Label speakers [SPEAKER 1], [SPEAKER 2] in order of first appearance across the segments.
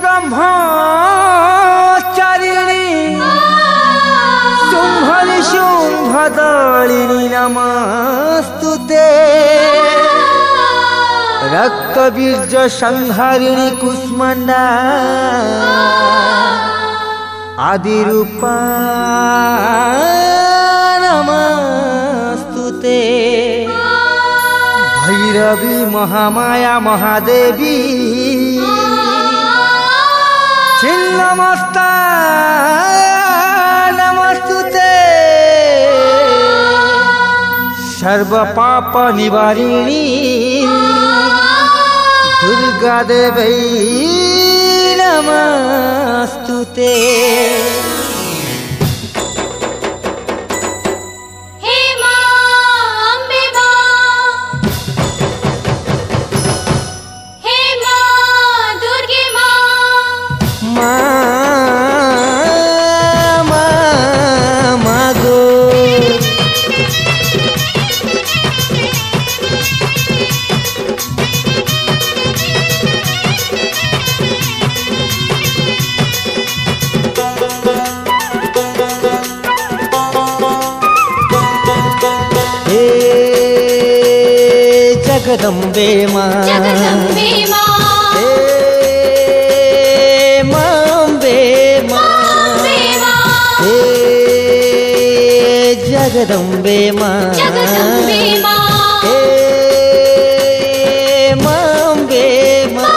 [SPEAKER 1] ব্রহ্মচারিণী। শুম্ভরি শুম্ভদলিনী নমস্তুতে। রক্তবীর্য সংহারিণী কুষ্মণ্ডা।
[SPEAKER 2] আদিরূপা নমস্তুতে। ভৈরবী মহামায়া মহাদেবী। नमस्ता नमस्तु ते
[SPEAKER 1] सर्वपापनिवारिणी दुर्गादेवै नमस्तु ते जगदम्बे मांबे
[SPEAKER 2] जगदम्बे माँ।
[SPEAKER 1] जगदम्बे माँ।
[SPEAKER 2] जगदम्बे माँ।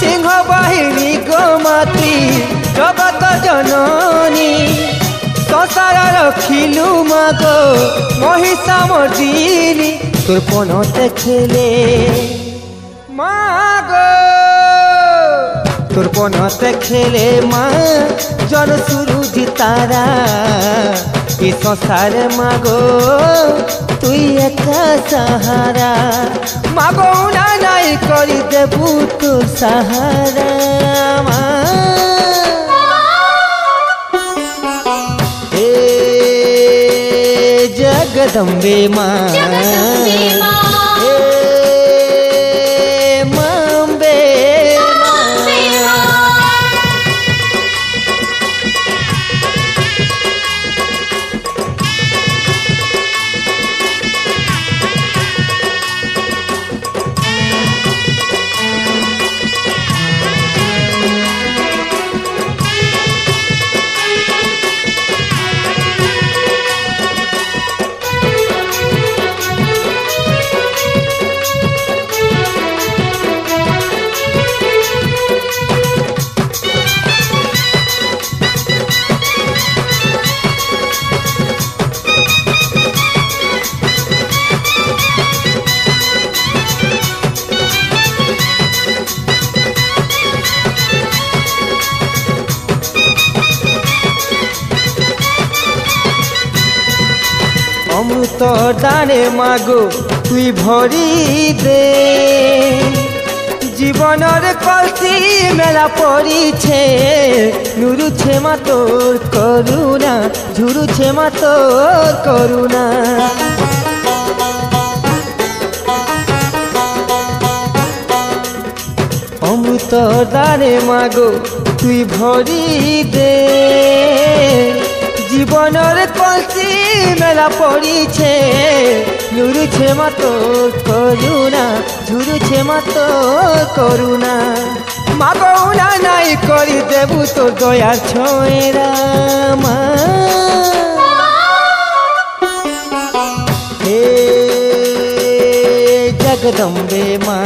[SPEAKER 1] सिंह बाहिनी गोमती जगत जननी। সংসার রখিলু মাগ মহিষা মর্দিনী তোর পনতে খেলে। মাগ, তোর পনতে খেলে মা, জন সুরুজি তারা। এ সংসারে মাগো, তুই একা সাহারা। মাগো না নাই করি দেবু তোর সাহারা। মা জগদম্বে অমৃত দানে মাগো, তুই ভরি দে। জীবনের কলসি মেলা পড়িছে, নুরুছে মা তোর করুণা, ঝুরুছে মা তোর করুণা। অমৃত দানে মাগো, তুই ভরি দে। জীবনের কলসি মেলা পড়িছে নুরুছে মা তোর করুণা ঝুরুছে মা তোর করুণা। মাগো না নাই করি দেবু তোর দয়ার ছোঁয়েরা মা। হে জগদম্বে মা।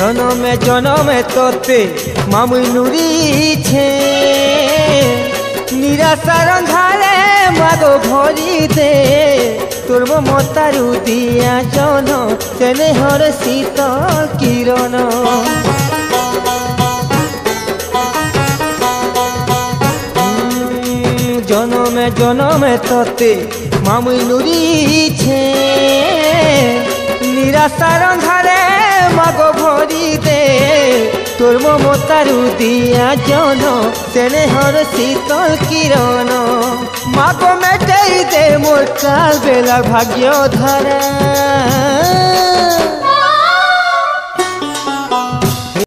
[SPEAKER 1] জনমে জনমে তোতে মামুই নুরিছে নিরাশার ধারে মাগো ভরি দে তোর মমতারু দিয়া জন স্নেহর শীতল কিরণ। জনমে জনমে তোতে মামুই নুরিছে নিরাশার ধারে মাগো ভরিতে তোর মমতারু দিয়া জন, স্নেহর শীতল কিরণ। মাগো মেটাই দে মোর কাল বেলার ভাগ্য ধারা